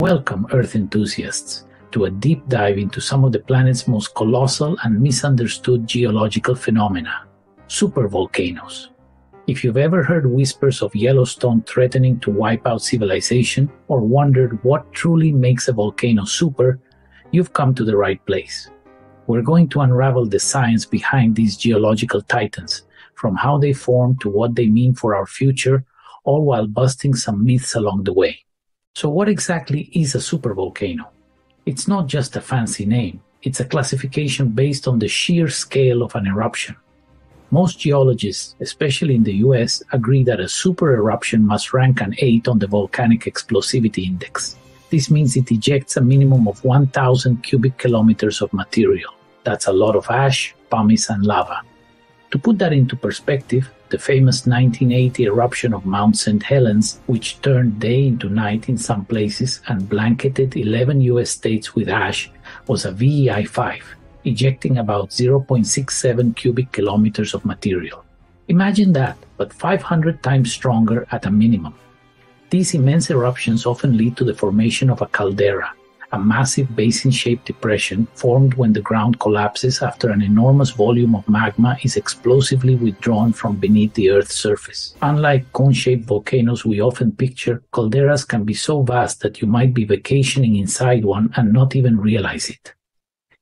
Welcome, Earth enthusiasts, to a deep dive into some of the planet's most colossal and misunderstood geological phenomena supervolcanoes. If you've ever heard whispers of Yellowstone threatening to wipe out civilization or wondered what truly makes a volcano super, you've come to the right place. We're going to unravel the science behind these geological titans, from how they form to what they mean for our future, all while busting some myths along the way. So, what exactly is a supervolcano? It's not just a fancy name, it's a classification based on the sheer scale of an eruption. Most geologists, especially in the US, agree that a super eruption must rank an 8 on the Volcanic Explosivity Index. This means it ejects a minimum of 1,000 cubic kilometers of material. That's a lot of ash, pumice, and lava. To put that into perspective, the famous 1980 eruption of Mount St. Helens, which turned day into night in some places and blanketed 11 US states with ash, was a VEI 5, ejecting about 0.67 cubic kilometers of material. Imagine that, but 500 times stronger at a minimum. These immense eruptions often lead to the formation of a caldera, a massive basin-shaped depression formed when the ground collapses after an enormous volume of magma is explosively withdrawn from beneath the Earth's surface. Unlike cone-shaped volcanoes we often picture, calderas can be so vast that you might be vacationing inside one and not even realize it.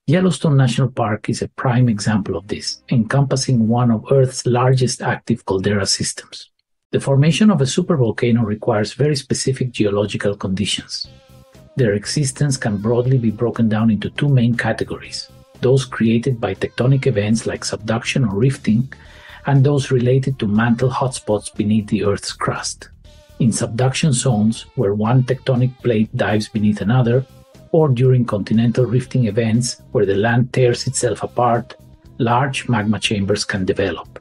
Yellowstone National Park is a prime example of this, encompassing one of Earth's largest active caldera systems. The formation of a supervolcano requires very specific geological conditions. Their existence can broadly be broken down into two main categories those created by tectonic events like subduction or rifting, and those related to mantle hotspots beneath the Earth's crust. In subduction zones, where one tectonic plate dives beneath another, or during continental rifting events where the land tears itself apart, large magma chambers can develop.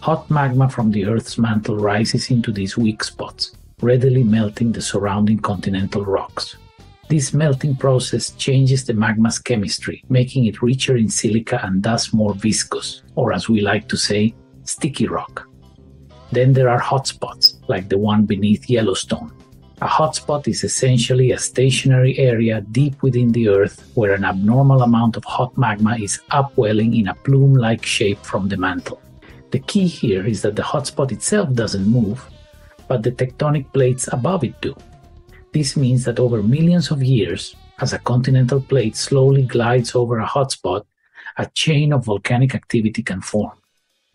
Hot magma from the Earth's mantle rises into these weak spots, readily melting the surrounding continental rocks. This melting process changes the magma's chemistry, making it richer in silica and thus more viscous, or as we like to say, sticky rock. Then there are hotspots, like the one beneath Yellowstone. A hotspot is essentially a stationary area deep within the Earth where an abnormal amount of hot magma is upwelling in a plume like shape from the mantle. The key here is that the hotspot itself doesn't move, but the tectonic plates above it do. This means that over millions of years, as a continental plate slowly glides over a hotspot, a chain of volcanic activity can form.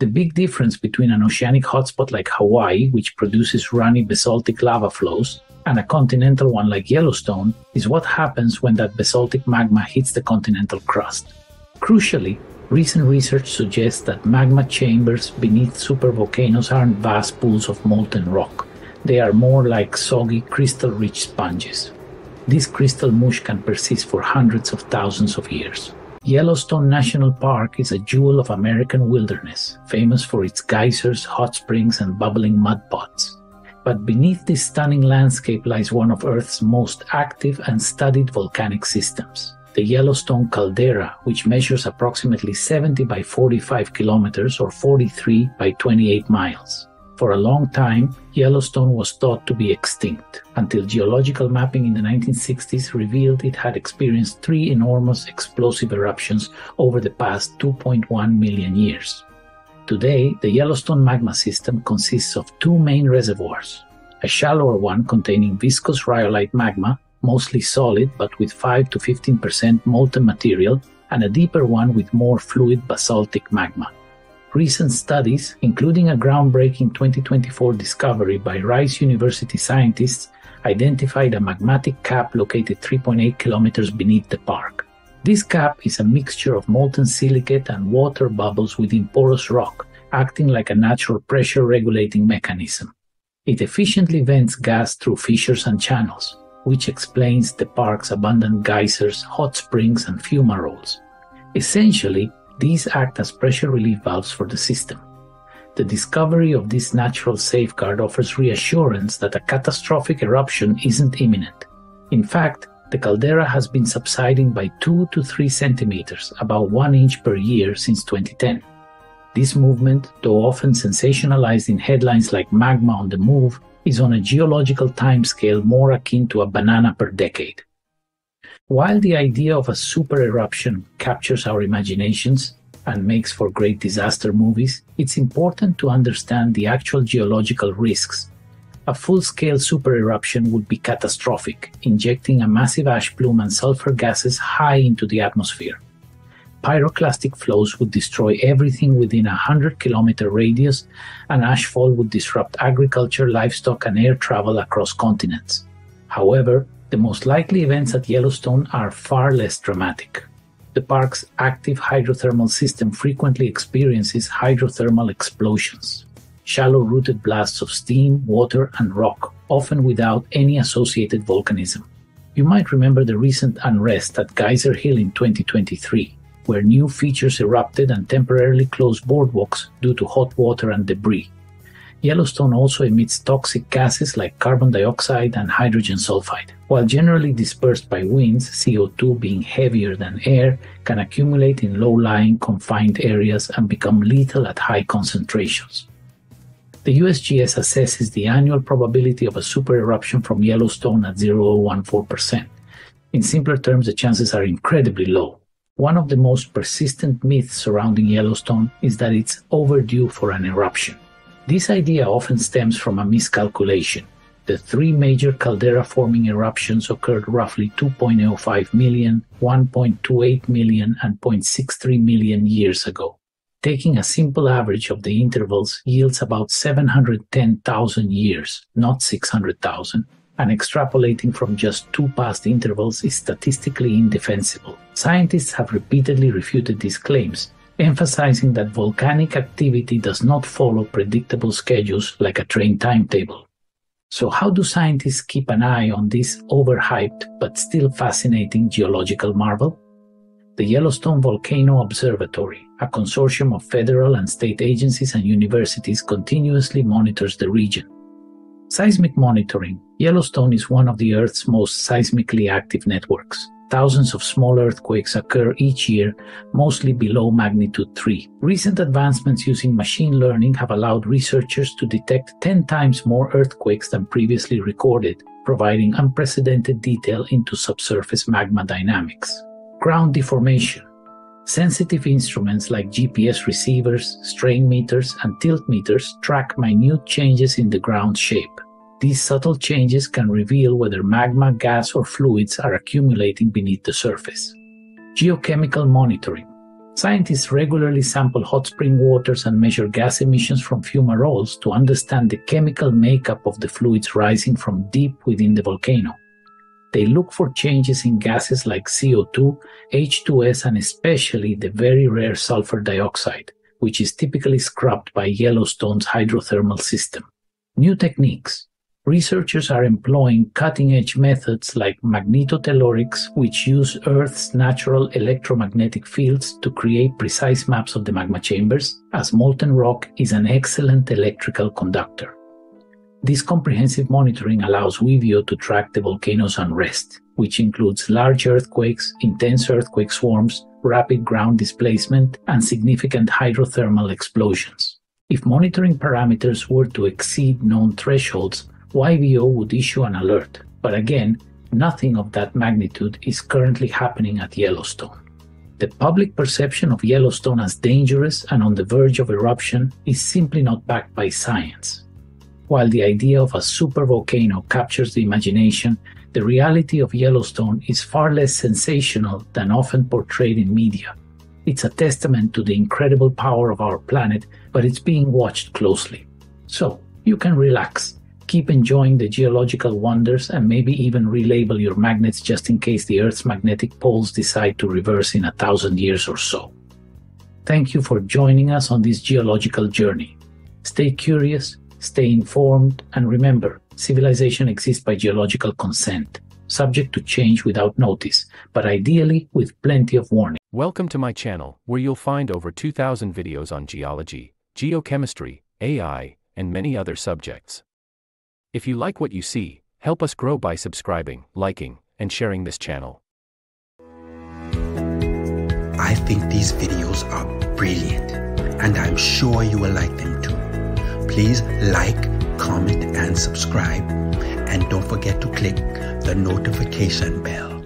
The big difference between an oceanic hotspot like Hawaii, which produces runny basaltic lava flows, and a continental one like Yellowstone is what happens when that basaltic magma hits the continental crust. Crucially, recent research suggests that magma chambers beneath supervolcanoes aren't vast pools of molten rock. They are more like soggy, crystal rich sponges. This crystal mush can persist for hundreds of thousands of years. Yellowstone National Park is a jewel of American wilderness, famous for its geysers, hot springs, and bubbling mud pots. But beneath this stunning landscape lies one of Earth's most active and studied volcanic systems, the Yellowstone caldera, which measures approximately 70 by 45 kilometers or 43 by 28 miles. For a long time, Yellowstone was thought to be extinct, until geological mapping in the 1960s revealed it had experienced three enormous explosive eruptions over the past 2.1 million years. Today, the Yellowstone magma system consists of two main reservoirs a shallower one containing viscous rhyolite magma, mostly solid but with 5 to 15% molten material, and a deeper one with more fluid basaltic magma. Recent studies, including a groundbreaking 2024 discovery by Rice University scientists, identified a magmatic cap located 3.8 kilometers beneath the park. This cap is a mixture of molten silicate and water bubbles within porous rock, acting like a natural pressure regulating mechanism. It efficiently vents gas through fissures and channels, which explains the park's abundant geysers, hot springs, and fumaroles. Essentially, these act as pressure relief valves for the system. The discovery of this natural safeguard offers reassurance that a catastrophic eruption isn't imminent. In fact, the caldera has been subsiding by 2 to 3 centimeters, about 1 inch per year since 2010. This movement, though often sensationalized in headlines like Magma on the Move, is on a geological timescale more akin to a banana per decade. While the idea of a super eruption captures our imaginations and makes for great disaster movies, it's important to understand the actual geological risks. A full scale super eruption would be catastrophic, injecting a massive ash plume and sulfur gases high into the atmosphere. Pyroclastic flows would destroy everything within a 100 kilometer radius, and ashfall would disrupt agriculture, livestock, and air travel across continents. However, the most likely events at Yellowstone are far less dramatic. The park's active hydrothermal system frequently experiences hydrothermal explosions, shallow rooted blasts of steam, water, and rock, often without any associated volcanism. You might remember the recent unrest at Geyser Hill in 2023, where new features erupted and temporarily closed boardwalks due to hot water and debris. Yellowstone also emits toxic gases like carbon dioxide and hydrogen sulfide. While generally dispersed by winds, CO2 being heavier than air can accumulate in low lying confined areas and become lethal at high concentrations. The USGS assesses the annual probability of a super eruption from Yellowstone at 0.14%. In simpler terms, the chances are incredibly low. One of the most persistent myths surrounding Yellowstone is that it's overdue for an eruption. This idea often stems from a miscalculation. The three major caldera forming eruptions occurred roughly 2.05 million, 1.28 million, and 0.63 million years ago. Taking a simple average of the intervals yields about 710,000 years, not 600,000, and extrapolating from just two past intervals is statistically indefensible. Scientists have repeatedly refuted these claims, emphasizing that volcanic activity does not follow predictable schedules like a train timetable. So, how do scientists keep an eye on this overhyped but still fascinating geological marvel? The Yellowstone Volcano Observatory, a consortium of federal and state agencies and universities, continuously monitors the region. Seismic monitoring Yellowstone is one of the Earth's most seismically active networks. Thousands of small earthquakes occur each year, mostly below magnitude 3. Recent advancements using machine learning have allowed researchers to detect 10 times more earthquakes than previously recorded, providing unprecedented detail into subsurface magma dynamics. Ground deformation. Sensitive instruments like GPS receivers, strain meters, and tilt meters track minute changes in the ground shape. These subtle changes can reveal whether magma, gas, or fluids are accumulating beneath the surface. Geochemical monitoring. Scientists regularly sample hot spring waters and measure gas emissions from fumaroles to understand the chemical makeup of the fluids rising from deep within the volcano. They look for changes in gases like CO2, H2S, and especially the very rare sulfur dioxide, which is typically scrubbed by Yellowstone's hydrothermal system. New techniques. Researchers are employing cutting edge methods like magnetotellurics, which use Earth's natural electromagnetic fields to create precise maps of the magma chambers, as molten rock is an excellent electrical conductor. This comprehensive monitoring allows YVO to track the volcano's unrest, which includes large earthquakes, intense earthquake swarms, rapid ground displacement, and significant hydrothermal explosions. If monitoring parameters were to exceed known thresholds, YVO would issue an alert, but again, nothing of that magnitude is currently happening at Yellowstone. The public perception of Yellowstone as dangerous and on the verge of eruption is simply not backed by science. While the idea of a supervolcano captures the imagination, the reality of Yellowstone is far less sensational than often portrayed in media. It's a testament to the incredible power of our planet, but it's being watched closely. So, you can relax keep enjoying the geological wonders and maybe even relabel your magnets just in case the Earth's magnetic poles decide to reverse in a thousand years or so. Thank you for joining us on this geological journey. Stay curious, stay informed, and remember civilization exists by geological consent, subject to change without notice, but ideally with plenty of warning. Welcome to my channel, where you'll find over 2,000 videos on geology, geochemistry, AI, and many other subjects. If you like what you see, help us grow by subscribing, liking, and sharing this channel. I think these videos are brilliant, and I'm sure you will like them too. Please like, comment, and subscribe. And don't forget to click the notification bell.